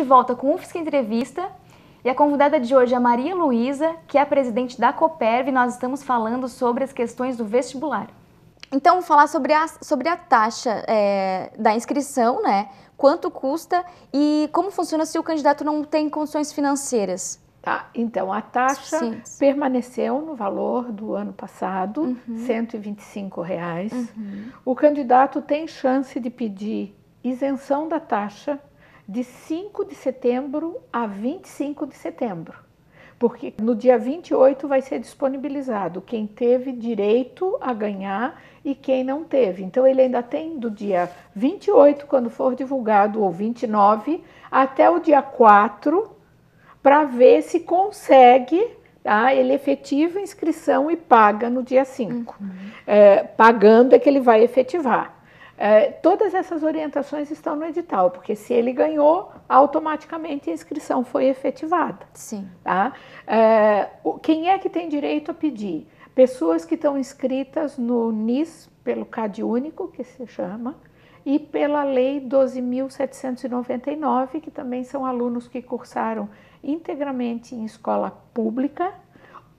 de volta com o UFSC Entrevista e a convidada de hoje é a Maria Luísa, que é a presidente da Coperv e nós estamos falando sobre as questões do vestibular. Então, vamos falar sobre a, sobre a taxa é, da inscrição, né? Quanto custa e como funciona se o candidato não tem condições financeiras. Tá, então a taxa Sim. permaneceu no valor do ano passado, uhum. 125 reais. Uhum. O candidato tem chance de pedir isenção da taxa de 5 de setembro a 25 de setembro. Porque no dia 28 vai ser disponibilizado quem teve direito a ganhar e quem não teve. Então ele ainda tem do dia 28, quando for divulgado, ou 29, até o dia 4, para ver se consegue Tá? Ele efetiva a inscrição e paga no dia 5. Uhum. É, pagando é que ele vai efetivar. É, todas essas orientações estão no edital, porque se ele ganhou, automaticamente a inscrição foi efetivada. Sim. Tá? É, quem é que tem direito a pedir? Pessoas que estão inscritas no NIS, pelo CAD único, que se chama, e pela Lei 12.799, que também são alunos que cursaram integralmente em escola pública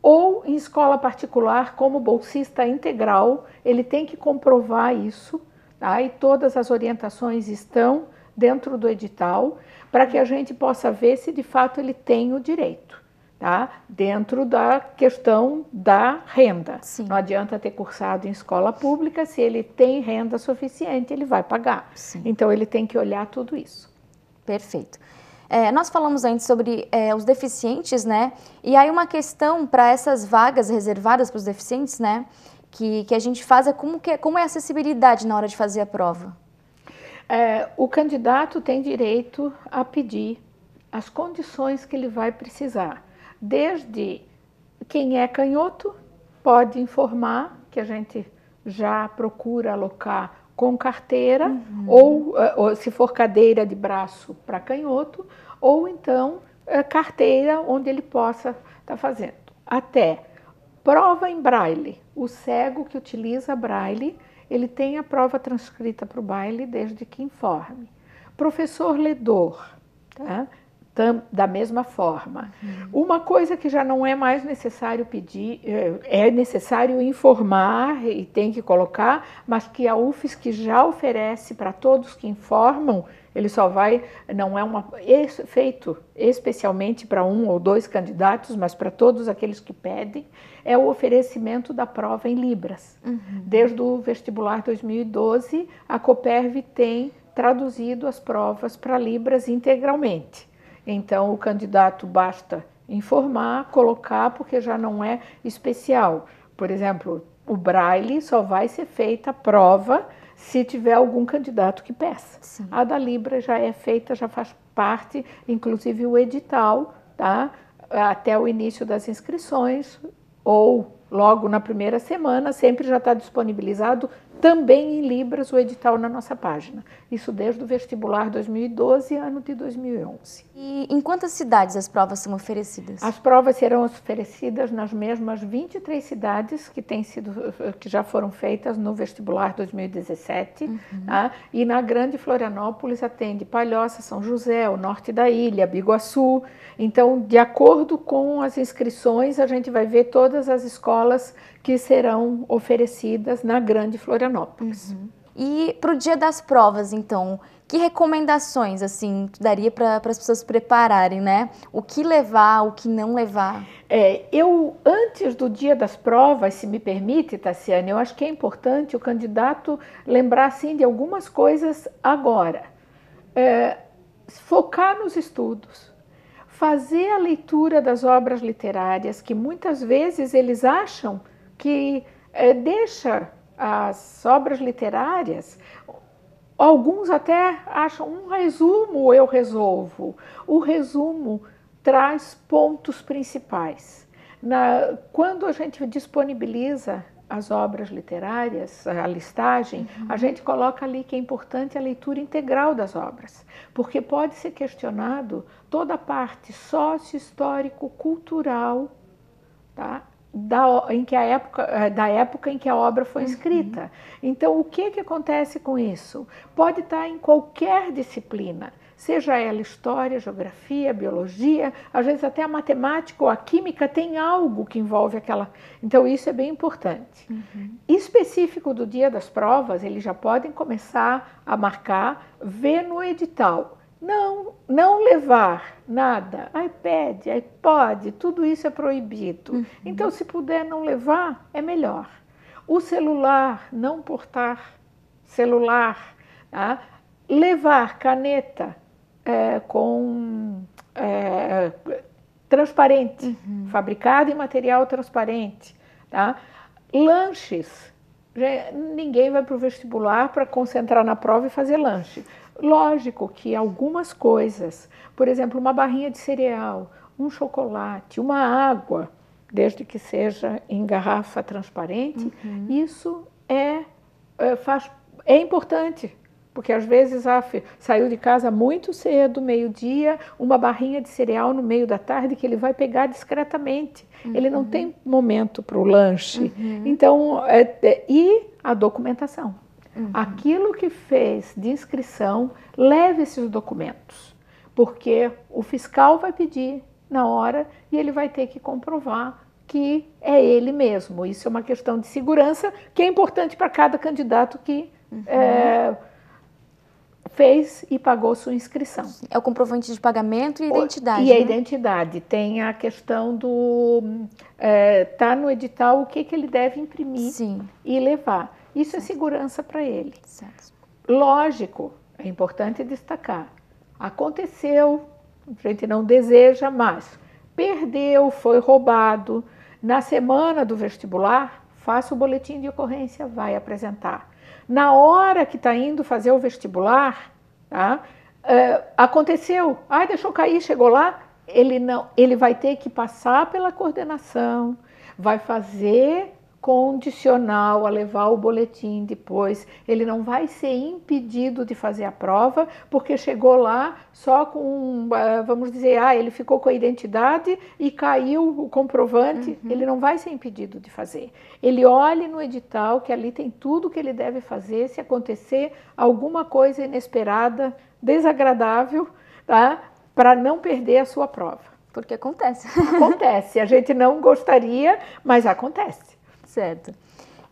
ou em escola particular como bolsista integral, ele tem que comprovar isso Tá? E todas as orientações estão dentro do edital para que a gente possa ver se de fato ele tem o direito. Tá? Dentro da questão da renda. Sim. Não adianta ter cursado em escola pública, se ele tem renda suficiente, ele vai pagar. Sim. Então ele tem que olhar tudo isso. Perfeito. É, nós falamos antes sobre é, os deficientes, né? E aí uma questão para essas vagas reservadas para os deficientes, né? Que, que a gente faz é como, que, como é a acessibilidade na hora de fazer a prova? É, o candidato tem direito a pedir as condições que ele vai precisar. Desde quem é canhoto pode informar que a gente já procura alocar com carteira, uhum. ou, é, ou, se for cadeira de braço para canhoto, ou então é, carteira onde ele possa estar tá fazendo. Até Prova em braille. O cego que utiliza braille, ele tem a prova transcrita para o braille desde que informe. Professor ledor, tá? da mesma forma. Uhum. Uma coisa que já não é mais necessário pedir, é, é necessário informar e tem que colocar, mas que a UFSC já oferece para todos que informam, ele só vai, não é uma, feito especialmente para um ou dois candidatos, mas para todos aqueles que pedem, é o oferecimento da prova em Libras. Uhum. Desde o vestibular 2012, a Coperv tem traduzido as provas para Libras integralmente. Então, o candidato basta informar, colocar, porque já não é especial. Por exemplo, o Braille só vai ser feita a prova se tiver algum candidato que peça. Sim. A da Libra já é feita, já faz parte, inclusive o edital, tá? até o início das inscrições, ou logo na primeira semana, sempre já está disponibilizado também em Libras o edital na nossa página. Isso desde o vestibular 2012 ano de 2011. E em quantas cidades as provas são oferecidas? As provas serão oferecidas nas mesmas 23 cidades que têm sido que já foram feitas no vestibular 2017, uhum. tá? E na Grande Florianópolis atende Palhoça, São José, o norte da ilha, Biguaçu. Então, de acordo com as inscrições, a gente vai ver todas as escolas que serão oferecidas na Grande Florianópolis. Uhum. E para o dia das provas, então, que recomendações assim daria para as pessoas prepararem, né? O que levar, o que não levar? É, eu antes do dia das provas, se me permite, Tassiane, eu acho que é importante o candidato lembrar assim de algumas coisas agora. É, focar nos estudos, fazer a leitura das obras literárias que muitas vezes eles acham que é, deixa as obras literárias, alguns até acham um resumo eu resolvo. O resumo traz pontos principais. Na, quando a gente disponibiliza as obras literárias, a listagem, uhum. a gente coloca ali que é importante a leitura integral das obras, porque pode ser questionado toda a parte sócio-histórico-cultural tá? Da, em que a época, eh, da época em que a obra foi escrita. Uhum. Então, o que, que acontece com isso? Pode estar em qualquer disciplina, seja ela história, geografia, biologia, às vezes até a matemática ou a química tem algo que envolve aquela. Então, isso é bem importante. Uhum. Específico do dia das provas, eles já podem começar a marcar, ver no edital não, não levar nada, iPad, iPod, tudo isso é proibido. Uhum. Então, se puder não levar, é melhor. O celular, não portar celular, tá? levar caneta é, com é, transparente, uhum. fabricada em material transparente, tá? lanches. Ninguém vai para o vestibular para concentrar na prova e fazer lanche. Lógico que algumas coisas, por exemplo, uma barrinha de cereal, um chocolate, uma água, desde que seja em garrafa transparente, uhum. isso é, é, faz, é importante. Porque às vezes ah, saiu de casa muito cedo, meio-dia, uma barrinha de cereal no meio da tarde que ele vai pegar discretamente. Uhum. Ele não uhum. tem momento para o lanche. Uhum. Então, é, é, e a documentação. Uhum. Aquilo que fez de inscrição, leve esses documentos, porque o fiscal vai pedir na hora e ele vai ter que comprovar que é ele mesmo. Isso é uma questão de segurança que é importante para cada candidato que uhum. é, fez e pagou sua inscrição. É o comprovante de pagamento e identidade. E né? a identidade. Tem a questão do. Está é, tá no edital o que, que ele deve imprimir Sim. e levar. Isso é certo. é segurança para ele. Certo. Lógico, é importante destacar. Aconteceu, a gente não deseja mais. Perdeu, foi roubado. Na semana do vestibular, faça o boletim de ocorrência, vai apresentar. Na hora que está indo fazer o vestibular, tá? É, aconteceu, ai, deixou cair, chegou lá, ele não, ele vai ter que passar pela coordenação, vai fazer condicional a levar o boletim depois. Ele não vai ser impedido de fazer a prova porque chegou lá só com, eh, vamos dizer, ah, ele ficou com a identidade e caiu o comprovante. Uhum. Ele não vai ser impedido de fazer. Ele olhe no edital que ali tem tudo que ele deve fazer se acontecer alguma coisa inesperada, desagradável, tá? Para não perder a sua prova. Porque acontece. Acontece. A gente não gostaria, mas acontece. Certo.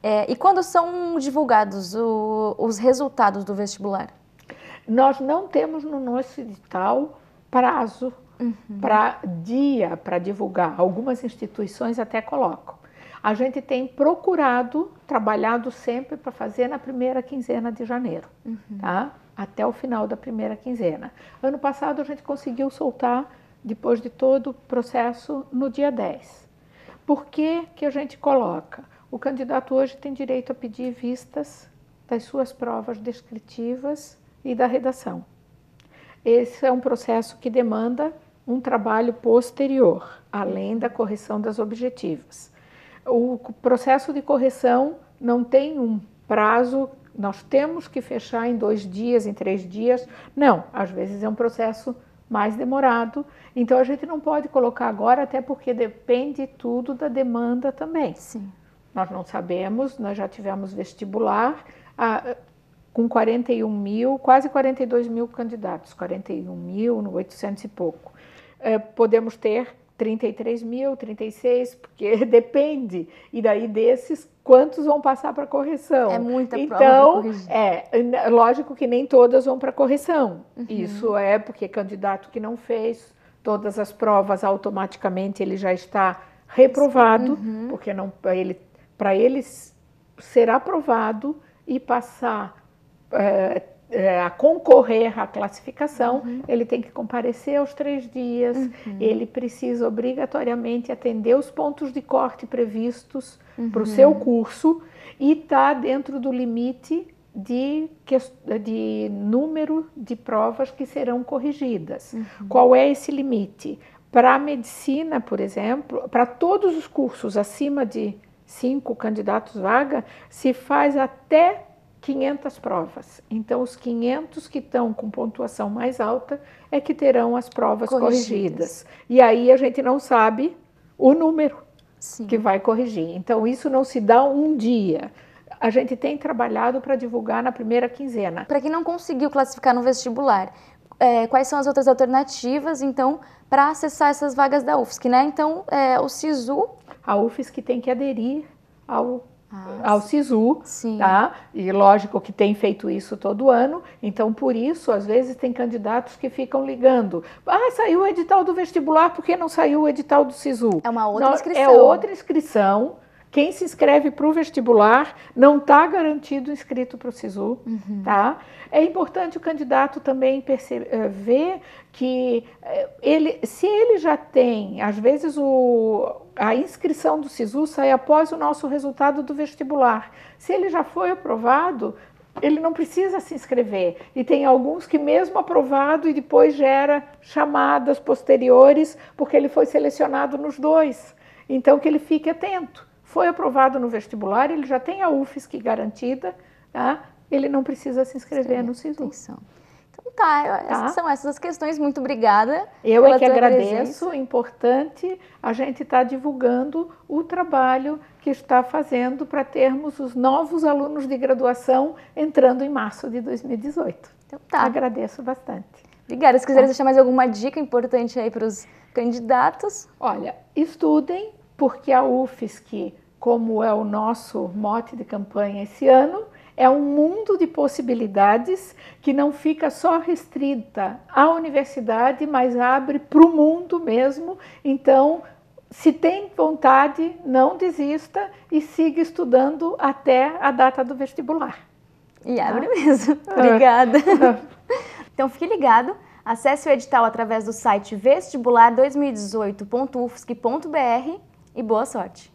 É, e quando são divulgados o, os resultados do vestibular? Nós não temos no nosso edital prazo uhum. para dia para divulgar. Algumas instituições até colocam. A gente tem procurado, trabalhado sempre para fazer na primeira quinzena de janeiro, uhum. tá? até o final da primeira quinzena. Ano passado a gente conseguiu soltar, depois de todo o processo, no dia 10. Por que, que a gente coloca? O candidato hoje tem direito a pedir vistas das suas provas descritivas e da redação. Esse é um processo que demanda um trabalho posterior, além da correção das objetivas. O processo de correção não tem um prazo, nós temos que fechar em dois dias, em três dias. Não, às vezes é um processo mais demorado. Então a gente não pode colocar agora, até porque depende tudo da demanda também. Sim. Nós não sabemos, nós já tivemos vestibular ah, com 41 mil, quase 42 mil candidatos, 41 mil, 800 e pouco. É, podemos ter 33 mil, 36, porque depende. E daí desses, quantos vão passar para correção? É muita então, é lógico que nem todas vão para correção. Uhum. Isso é porque candidato que não fez todas as provas automaticamente ele já está reprovado, uhum. porque não ele para ele ser aprovado e passar é, é, a concorrer à classificação, uhum. ele tem que comparecer aos três dias, uhum. ele precisa obrigatoriamente atender os pontos de corte previstos uhum. para o seu curso e está dentro do limite de, de número de provas que serão corrigidas. Uhum. Qual é esse limite? Para a medicina, por exemplo, para todos os cursos acima de cinco candidatos vaga, se faz até 500 provas. Então, os 500 que estão com pontuação mais alta é que terão as provas corrigidas. corrigidas. E aí a gente não sabe o número. Sim. que vai corrigir. Então, isso não se dá um dia. A gente tem trabalhado para divulgar na primeira quinzena. Para quem não conseguiu classificar no vestibular, é, quais são as outras alternativas, então, para acessar essas vagas da UFSC, né? Então, é, o SISU... A UFSC tem que aderir ao ah, ao SISU, sim. tá? E lógico que tem feito isso todo ano, então por isso, às vezes, tem candidatos que ficam ligando. Ah, saiu o edital do vestibular, por que não saiu o edital do SISU? É uma outra não, inscrição. É outra inscrição. Quem se inscreve para o vestibular não está garantido inscrito para o SISU, uhum. tá? É importante o candidato também perceber, eh, ver que eh, ele, se ele já tem, às vezes o, a inscrição do SISU sai após o nosso resultado do vestibular. Se ele já foi aprovado, ele não precisa se inscrever. E tem alguns que, mesmo aprovado, e depois gera chamadas posteriores, porque ele foi selecionado nos dois. Então, que ele fique atento foi aprovado no vestibular, ele já tem a UFSC garantida, tá? ele não precisa se inscrever no SISU. Atenção. Então tá, tá, são essas as questões. Muito obrigada. Eu é que agradeço. Presença. Importante a gente estar tá divulgando o trabalho que está fazendo para termos os novos alunos de graduação entrando em março de 2018. Então tá. Agradeço bastante. Obrigada. Se quiser tá. deixar mais alguma dica importante aí para os candidatos. Olha, estudem, porque a UFSC, como é o nosso mote de campanha esse ano, é um mundo de possibilidades que não fica só restrita à universidade, mas abre para o mundo mesmo. Então, se tem vontade, não desista e siga estudando até a data do vestibular. E abre tá? mesmo. Obrigada. então, fique ligado. Acesse o edital através do site vestibular2018.ufsc.br e boa sorte!